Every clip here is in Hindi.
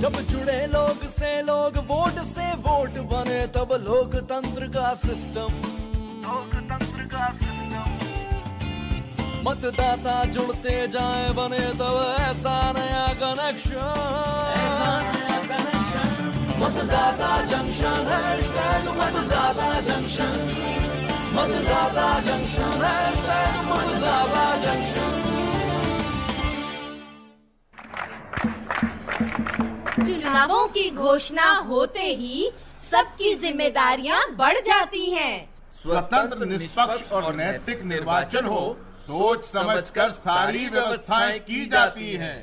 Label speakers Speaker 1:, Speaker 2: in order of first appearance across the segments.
Speaker 1: जब जुड़े लोग से लोग, वोट से वोट बने, तब लोकतंत्र का सिस्टम लोकतंत्र का सिस्टम मतदाता जुड़ते जाए, बने तब ऐसा नया कनेक्शन नया कनेक्शन मतदाता जंक्शन हैशटैग मतदाता जंक्शन मतदाता जंक्शन हैशटैग मतदाता जंक्शन
Speaker 2: चुनावों की घोषणा होते ही सबकी जिम्मेदारियाँ बढ़ जाती हैं।
Speaker 3: स्वतंत्र निष्पक्ष और नैतिक निर्वाचन हो सोच समझकर सारी व्यवस्थाएँ की जाती हैं।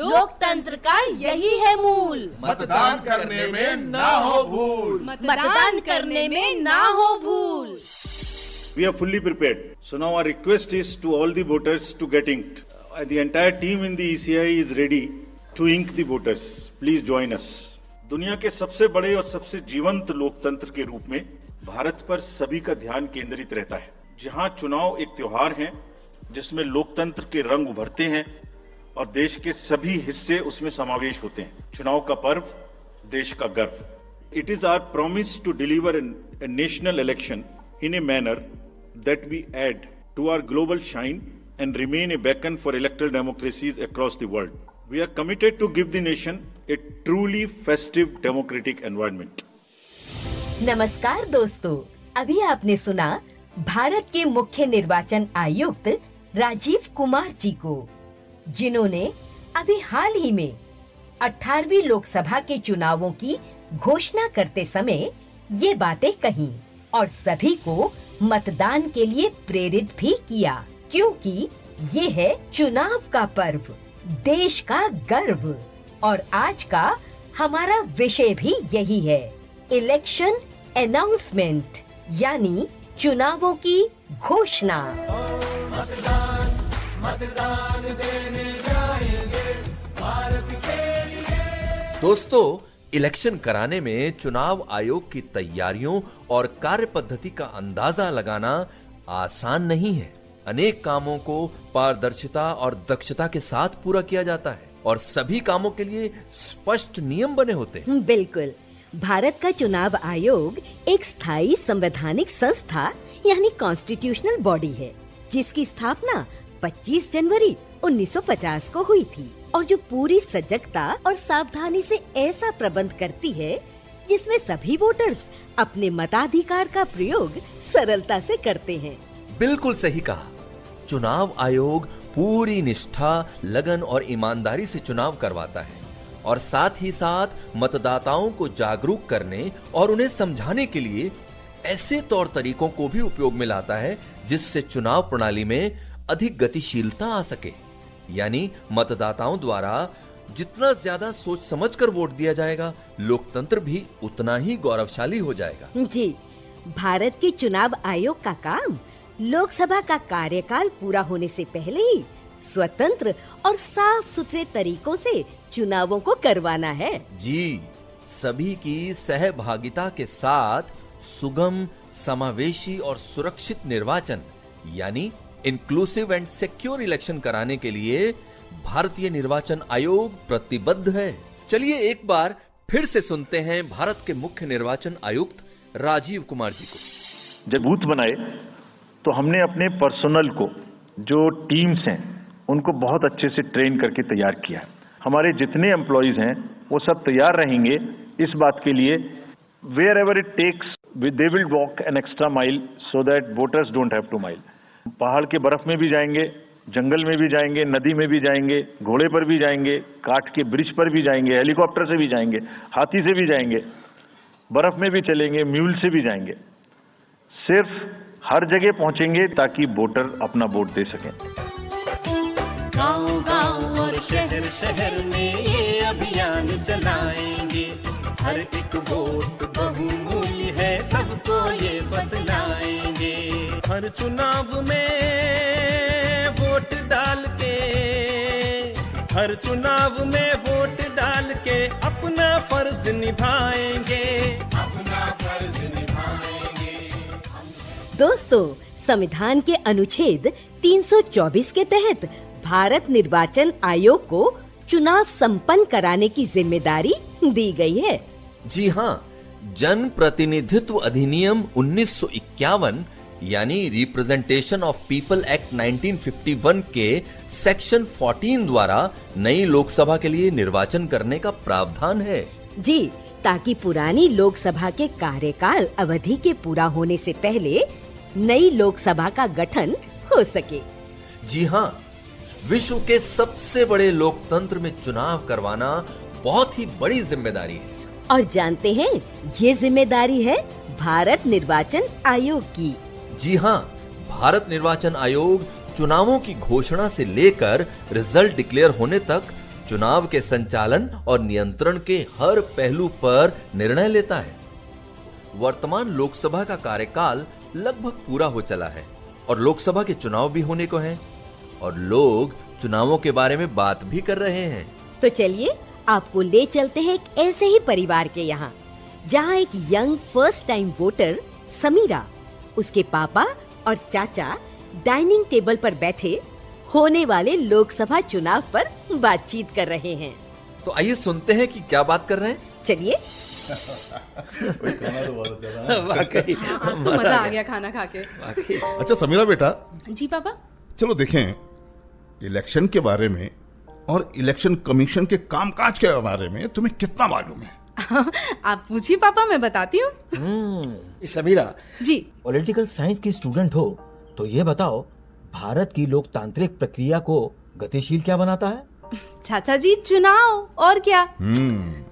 Speaker 2: लोकतंत्र का यही है मूल
Speaker 3: मतदान करने में ना हो भूल
Speaker 2: मतदान करने में ना हो भूल
Speaker 4: We are fully prepared. So now our request is to all the voters to get inked. Uh, the entire team in the ECI is ready to ink the voters please join us दुनिया के सबसे बड़े और सबसे जीवंत लोकतंत्र के रूप में भारत पर सभी का ध्यान केंद्रित रहता है। जहाँ चुनाव एक त्योहार है, जिसमें लोकतंत्र के रंग उभरते हैं और देश के सभी हिस्से उसमें समावेश होते हैं। चुनाव का पर्व, देश का गर्व। It is our promise to deliver national election in a manner that we add to our global shine and remain a beacon for electoral democracies across the world We are committed to give the nation a truly festive, democratic environment.
Speaker 5: नमस्कार दोस्तों अभी आपने सुना भारत के मुख्य निर्वाचन आयुक्त राजीव कुमार जी को, जिन्होंने अभी हाल ही में 18वीं लोकसभा के चुनावों की घोषणा करते समय ये बातें कही और सभी को मतदान के लिए प्रेरित भी किया, क्योंकि ये है चुनाव का पर्व देश का गर्व। और आज का हमारा विषय भी यही है। इलेक्शन अनाउंसमेंट यानी चुनावों की घोषणा।
Speaker 1: मतदान देने जाएँगे भारत के लिए
Speaker 6: दोस्तों इलेक्शन कराने में चुनाव आयोग की तैयारियों और कार्य पद्धति का अंदाज़ा लगाना आसान नहीं है। अनेक कामों को पारदर्शिता और दक्षता के साथ पूरा किया जाता है और सभी कामों के लिए स्पष्ट नियम बने होते हैं।
Speaker 5: बिल्कुल। भारत का चुनाव आयोग एक स्थायी संवैधानिक संस्था यानी कॉन्स्टिट्यूशनल बॉडी है जिसकी स्थापना 25 जनवरी 1950 को हुई थी और जो पूरी सजगता और सावधानी से ऐसा प्रबंध करती है जिसमें सभी वोटर्स अपने मताधिकार का प्रयोग सरलता से करते हैं।
Speaker 6: बिल्कुल सही कहा। चुनाव आयोग पूरी निष्ठा, लगन और ईमानदारी से चुनाव करवाता है और साथ ही साथ मतदाताओं को जागरूक करने और उन्हें समझाने के लिए ऐसे तौर तरीकों को भी उपयोग में लाता है, जिससे चुनाव प्रणाली में अधिक गतिशीलता आ सके। यानी मतदाताओं द्वारा जितना ज़्यादा सोच समझ कर वोट दिया जाएगा, लोकतंत्र भी उतना ही गौरवशाली हो जाएगा।
Speaker 5: जी, भारत के चुनाव आयोग का काम लोकसभा का कार्यकाल पूरा होने से पहले ही स्वतंत्र और साफ़ सुथरे तरीकों से चुनावों को करवाना है।
Speaker 6: जी सभी की सहभागिता के साथ सुगम समावेशी और सुरक्षित निर्वाचन यानी इंक्लूसिव एंड सिक्योर इलेक्शन कराने के लिए भारतीय निर्वाचन आयोग प्रतिबद्ध है। चलिए एक बार फिर से सुनते हैं भारत के मुख्य निर्वाचन आयुक्त राजीव कुमार जी को।
Speaker 4: जब बूथ बनाए तो हमने अपने पर्सनल को, जो टीम्स हैं, उनको बहुत अच्छे से ट्रेन करके तैयार किया है। हमारे जितने एम्प्लॉयज़ हैं, वो सब तैयार रहेंगे इस बात के लिए। Wherever it takes they will walk an extra mile so that voters don't have to mile पहाड़ के बर्फ़ में भी जाएँगे, जंगल में भी जाएँगे, नदी में भी जाएँगे, घोड़े पर भी जाएँगे, काठ के ब्रिज पर भी जाएँगे, हेलीकॉप्टर से भी जाएँगे, हाथी से भी जाएँगे, बर्फ़ में भी चलेंगे म्यूल से भी जाएँगे। सिर्फ़ हर जगह पहुँचेंगे ताकि वोटर अपना वोट दे सकें।
Speaker 7: शहर में ये अभियान चलाएँगे। हर एक वोट बहुमूल्य है, सबको ये बतलाएँगे।
Speaker 1: हर चुनाव में वोट डाल के, हर चुनाव में वोट डाल के अपना फ़र्ज़ निभाएँगे। अपना फ़र्ज़ निभाएँगे।
Speaker 5: दोस्तों संविधान के अनुच्छेद 324 के तहत भारत निर्वाचन आयोग को चुनाव संपन्न कराने की ज़िम्मेदारी दी गई है।
Speaker 6: जी हाँ जन प्रतिनिधित्व अधिनियम 1951 यानी रिप्रेजेंटेशन ऑफ़ पीपल एक्ट 1951 के सेक्शन 14 द्वारा नई लोकसभा के लिए निर्वाचन करने का प्रावधान है।
Speaker 5: जी ताकि पुरानी लोकसभा के कार्यकाल अवधि के पूरा होने से पहले नई लोकसभा का गठन हो सके।
Speaker 6: जी हाँ विश्व के सबसे बड़े लोकतंत्र में चुनाव करवाना बहुत ही बड़ी ज़िम्मेदारी है।
Speaker 5: और जानते हैं ये ज़िम्मेदारी है भारत निर्वाचन आयोग की।
Speaker 6: जी हाँ भारत निर्वाचन आयोग चुनावों की घोषणा से लेकर रिज़ल्ट डिक्लेयर होने तक चुनाव के संचालन और नियंत्रण के हर पहलू पर निर्णय लेता है। वर्तमान लोकसभा का कार्यकाल लगभग पूरा हो चला है और लोकसभा के चुनाव भी होने को हैं और लोग चुनावों के बारे में बात भी कर रहे हैं।
Speaker 5: तो चलिए आपको ले चलते हैं एक ऐसे ही परिवार के यहाँ जहाँ एक young first time voter Samira उसके पापा और चाचा डाइनिंग टेबल पर बैठे होने वाले लोकसभा चुनाव पर बातचीत कर रहे हैं।
Speaker 6: तो आइए सुनते हैं कि क्या बात कर रहे हैं।
Speaker 5: चलिए।
Speaker 8: वाकई।
Speaker 2: आज तो मज़ा आ गया खाना खा के।
Speaker 8: वाकई।
Speaker 3: अच्छा समीरा बेटा।
Speaker 2: जी पापा?
Speaker 3: चलो देखें इलेक्शन के बारे में और इलेक्शन कमीशन के कामकाज के बारे में तुम्हें कितना मालूम है?
Speaker 2: आप पूछिए पापा मैं बताती हूँ।
Speaker 8: हम्म समीरा
Speaker 2: जी।
Speaker 9: पॉलिटिकल साइंस की स्टूडेंट हो तो ये बताओ भारत की लोकतांत्रिक प्रक्रिया को गतिशील क्या बनाता है?
Speaker 2: चाचा जी चुनाव और क्या?
Speaker 3: हम्म।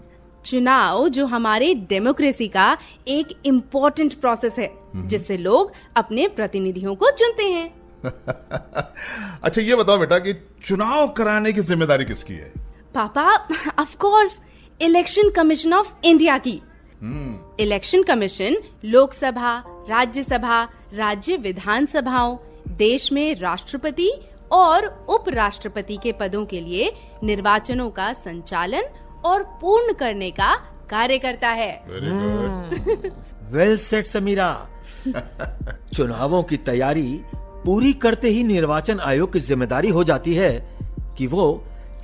Speaker 2: चुनाव जो हमारे डेमोक्रेसी का एक इम्पोर्टेंट प्रोसेस है जिससे लोग अपने प्रतिनिधियों को चुनते हैं।
Speaker 3: अच्छा ये बताओ बेटा कि चुनाव कराने की ज़िम्मेदारी किसकी है?
Speaker 2: पापा of course election commission of India की। इलेक्शन कमीशन लोकसभा राज्यसभा राज्य विधानसभाओं देश में राष्ट्रपति और उपराष्ट्रपति के पदों के लिए निर्वाचनों का संचालन और पूर्ण करने का कार्य करता है।
Speaker 9: वेल सेट समीरा
Speaker 8: चुनावों की तैयारी पूरी करते ही निर्वाचन आयोग की ज़िम्मेदारी हो जाती है कि वो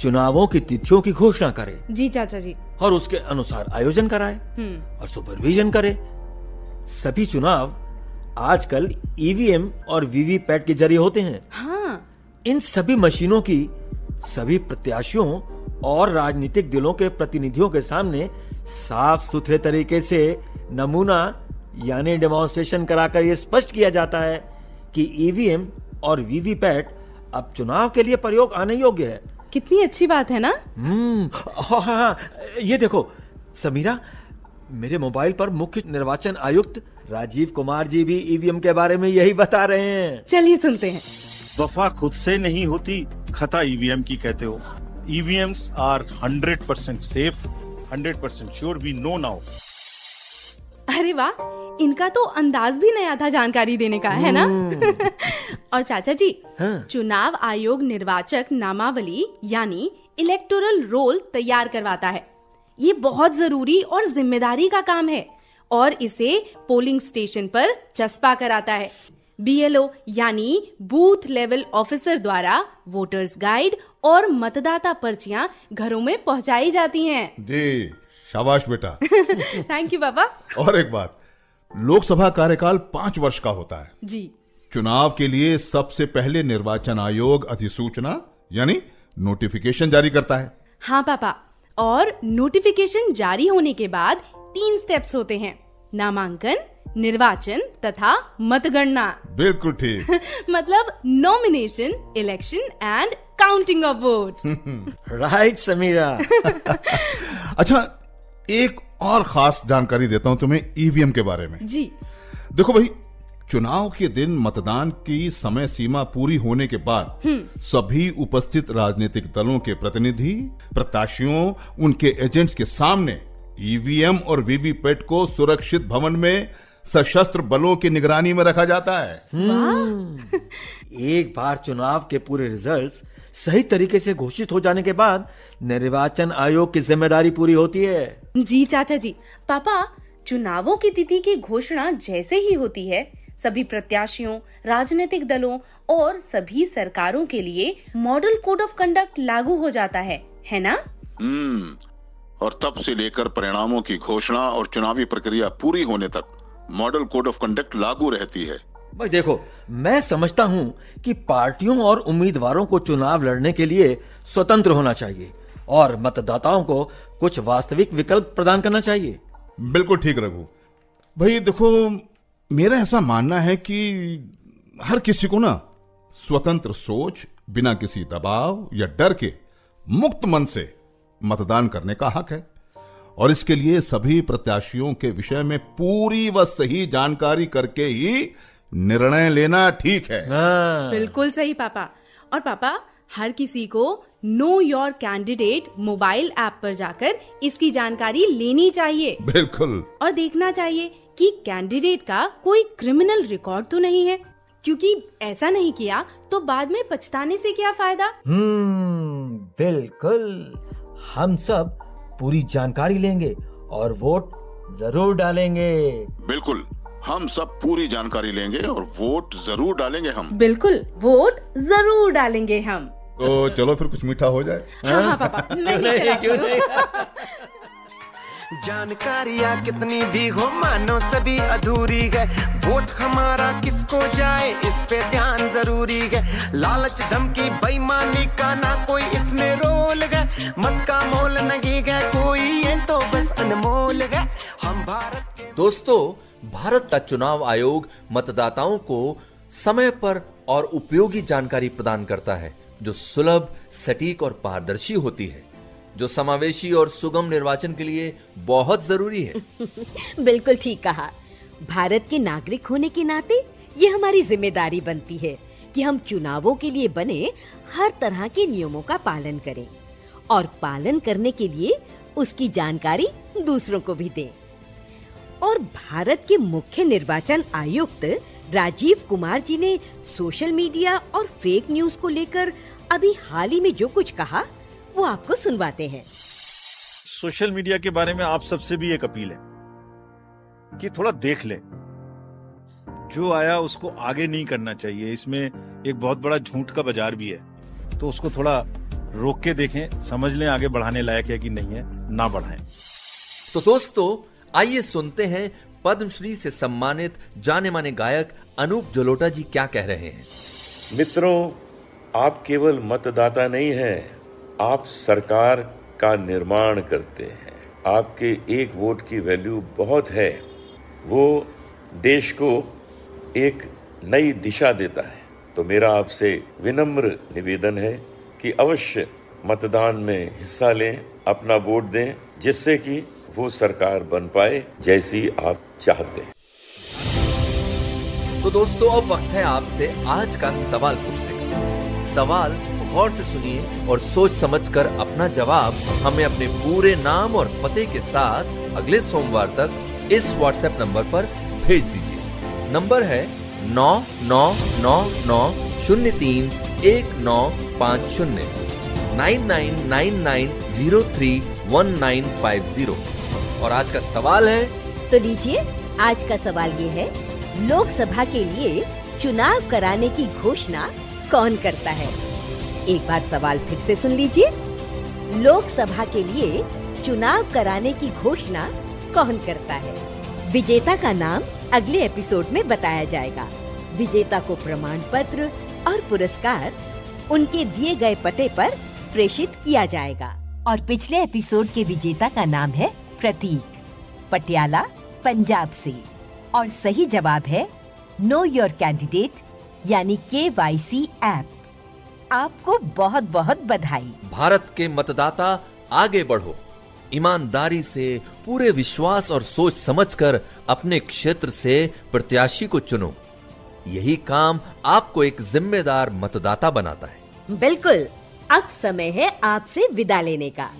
Speaker 8: चुनावों की तिथियों की घोषणा करे।
Speaker 2: जी चाचा जी।
Speaker 8: और उसके अनुसार आयोजन कराए।
Speaker 2: हम्म
Speaker 8: और सुपरविजन करे। सभी चुनाव आजकल ईवीएम और वीवीपैट के ज़रिए होते हैं।
Speaker 2: हाँ।
Speaker 8: इन सभी मशीनों की सभी प्रत्याशियों और राजनीतिक दलों के प्रतिनिधियों के सामने साफ़ सुथरे तरीके से नमूना यानी डेमोन्स्ट्रेशन कराकर यह स्पष्ट किया जाता है कि ईवीएम और वीवीपैट अब चुनाव के लिए प्रयोग आने योग्य है।
Speaker 2: कितनी अच्छी बात है ना?
Speaker 8: हम्म हाँ हाँ हाँ, ये देखो समीरा मेरे मोबाइल पर मुख्य निर्वाचन आयुक्त राजीव कुमार जी भी ईवीएम के बारे में यही बता रहे हैं।
Speaker 2: चलिए सुनते हैं।
Speaker 4: वफा खुद से नहीं होती खता ईवीएम की कहते हो। EVMs are 100% percent safe 100% percent sure we know now
Speaker 2: अरे वाह इनका तो अंदाज भी नया था जानकारी देने का है ना? और चाचा जी
Speaker 8: हाँ।
Speaker 2: चुनाव आयोग निर्वाचक नामावली यानी इलेक्टोरल रोल तैयार करवाता है। ये बहुत ज़रूरी और ज़िम्मेदारी का काम है और इसे पोलिंग स्टेशन पर चस्पा कराता है। बीएलओ यानी बूथ लेवल ऑफिसर द्वारा वोटर्स गाइड और मतदाता पर्चियाँ घरों में पहुंचाई जाती हैं।
Speaker 3: जी शाबाश बेटा।
Speaker 2: थैंक यू पापा
Speaker 3: और एक बात लोकसभा कार्यकाल पाँच वर्ष का होता है।
Speaker 2: जी।
Speaker 3: चुनाव के लिए सबसे पहले निर्वाचन आयोग अधिसूचना यानी नोटिफिकेशन जारी करता है।
Speaker 2: हाँ पापा। और नोटिफिकेशन जारी होने के बाद तीन स्टेप्स होते हैं। नामांकन निर्वाचन तथा मतगणना।
Speaker 3: बिल्कुल ठीक।
Speaker 2: मतलब nomination election and counting of votes
Speaker 8: right Samira
Speaker 3: अच्छा एक और खास जानकारी देता हूँ तुम्हें ईवीएम के बारे में।
Speaker 2: जी।
Speaker 3: देखो भाई चुनाव के दिन मतदान की समय सीमा पूरी होने के बाद सभी उपस्थित राजनीतिक दलों के प्रतिनिधि प्रत्याशियों उनके एजेंट्स के सामने ईवीएम और वीवीपैट को सुरक्षित भवन में सशस्त्र बलों की निगरानी में रखा जाता है।
Speaker 8: एक बार चुनाव के पूरे रिजल्ट्स सही तरीके से घोषित हो जाने के बाद निर्वाचन आयोग की ज़िम्मेदारी पूरी होती है।
Speaker 2: जी चाचा जी पापा चुनावों की तिथि की घोषणा जैसे ही होती है सभी प्रत्याशियों राजनीतिक दलों और सभी सरकारों के लिए मॉडल कोड ऑफ़ कंडक्ट लागू हो जाता है है ना?
Speaker 3: हम्म और तब से लेकर परिणामों की घोषणा और चुनावी प्रक्रिया पूरी होने तक मॉडल कोड ऑफ़ कंडक्ट लागू रहती है।
Speaker 8: भाई देखो मैं समझता हूँ कि पार्टियों और उम्मीदवारों को चुनाव लड़ने के लिए स्वतंत्र होना चाहिए और मतदाताओं को कुछ वास्तविक विकल्प प्रदान करना चाहिए।
Speaker 3: बिल्कुल ठीक रघु। भाई देखो मेरा ऐसा मानना है कि हर किसी को ना स्वतंत्र सोच बिना किसी दबाव या डर के मुक्त मन से मतदान करने का हक है। और इसके लिए सभी प्रत्याशियों के विषय में पूरी व सही जानकारी करके ही निर्णय लेना ठीक है।
Speaker 8: हाँ।
Speaker 2: बिल्कुल सही पापा। और पापा हर किसी को know your candidate mobile app पर जाकर इसकी जानकारी लेनी चाहिए।
Speaker 3: बिल्कुल।
Speaker 2: और देखना चाहिए कि कैंडिडेट का कोई क्रिमिनल रिकॉर्ड तो नहीं है। क्योंकि ऐसा नहीं किया तो बाद में पछताने से क्या फ़ायदा?
Speaker 9: हम्म बिल्कुल। हम सब पूरी जानकारी लेंगे और वोट ज़रूर डालेंगे।
Speaker 3: बिल्कुल हम सब पूरी जानकारी लेंगे और वोट ज़रूर डालेंगे हम।
Speaker 2: बिल्कुल वोट ज़रूर डालेंगे हम।
Speaker 3: तो चलो फिर कुछ मीठा हो जाए।
Speaker 2: हाँ हाँ पापा मैं नहीं, नहीं, हूँ।
Speaker 10: जानकारियाँ कितनी भी हो मानो सभी अधूरी है। वोट हमारा किसको जाए, इस पे ध्यान ज़रूरी है। लालच धमकी, बेईमानी का ना कोई इसमें रोल है। मत का मोल नहीं है कोई, ये तो बस अनमोल है। हम भारत
Speaker 6: दोस्तों, भारत का चुनाव आयोग मतदाताओं को समय पर और उपयोगी जानकारी प्रदान करता है, जो सुलभ, सटीक और पारदर्शी होती है। जो समावेशी और सुगम निर्वाचन के लिए बहुत ज़रूरी है।
Speaker 5: बिल्कुल ठीक कहा। भारत के नागरिक होने के नाते ये हमारी ज़िम्मेदारी बनती है कि हम चुनावों के लिए बने हर तरह के नियमों का पालन करें और पालन करने के लिए उसकी जानकारी दूसरों को भी दें। और भारत के मुख्य निर्वाचन आयुक्त राजीव कुमार जी ने सोशल मीडिया और फेक न्यूज़ को लेकर अभी हाल ही में जो कुछ कहा वो आपको सुनवाते हैं।
Speaker 4: सोशल मीडिया के बारे में आप सबसे भी एक अपील है कि थोड़ा देख ले। जो आया उसको आगे नहीं करना चाहिए। इसमें एक बहुत बड़ा झूठ का बाज़ार भी है। तो उसको थोड़ा रोक के देखें समझ लें आगे बढ़ाने लायक है कि नहीं है ना बढ़ाएँ।
Speaker 6: तो दोस्तों आइए सुनते हैं पद्मश्री से सम्मानित जाने माने गायक अनूप जलोटा जी क्या कह रहे हैं।
Speaker 11: मित्रों आप केवल मतदाता नहीं हैं आप सरकार का निर्माण करते हैं। आपके एक वोट की वैल्यू बहुत है। वो देश को एक नई दिशा देता है। तो मेरा आपसे विनम्र निवेदन है कि अवश्य मतदान में हिस्सा लें, अपना वोट दें, जिससे कि वो सरकार बन पाए जैसी आप चाहते हैं।
Speaker 6: तो दोस्तों, अब वक्त है आपसे आज का सवाल पूछने का। सवाल गौर से सुनिए और सोच समझकर अपना जवाब हमें अपने पूरे नाम और पते के साथ अगले सोमवार तक इस व्हाट्सएप नंबर पर भेज दीजिए। नंबर है नौ नौ नौ नौ शून्य तीन एक नौ पाँच शून्य। Nine nine nine nine zero three one nine five zero. और आज का सवाल है
Speaker 5: तो लीजिए आज का सवाल ये है, लोकसभा के लिए चुनाव कराने की घोषणा कौन करता है? एक बार सवाल फिर से सुन लीजिए। लोकसभा के लिए चुनाव कराने की घोषणा कौन करता है? विजेता का नाम अगले एपिसोड में बताया जाएगा। विजेता को प्रमाण पत्र और पुरस्कार उनके दिए गए पते पर प्रेषित किया जाएगा। और पिछले एपिसोड के विजेता का नाम है प्रतीक। पटियाला, पंजाब से। और सही जवाब है नो योर कैंडिडेट यानी के वाई सी ऐप। आपको बहुत बहुत बधाई।
Speaker 6: भारत के मतदाता आगे बढ़ो। ईमानदारी से पूरे विश्वास और सोच समझकर अपने क्षेत्र से प्रत्याशी को चुनो। यही काम आपको एक जिम्मेदार मतदाता बनाता है।
Speaker 5: बिल्कुल अब समय है आपसे विदा लेने का।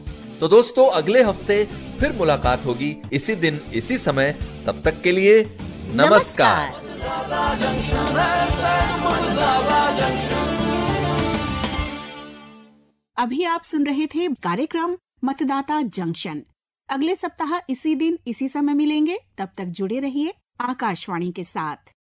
Speaker 6: तो दोस्तों अगले हफ़्ते फिर मुलाकात होगी। इसी दिन इसी समय तब तक के लिए नमस्कार,
Speaker 12: अभी आप सुन रहे थे कार्यक्रम मतदाता जंक्शन। अगले सप्ताह इसी दिन, इसी समय मिलेंगे। तब तक जुड़े रहिए आकाशवाणी के साथ।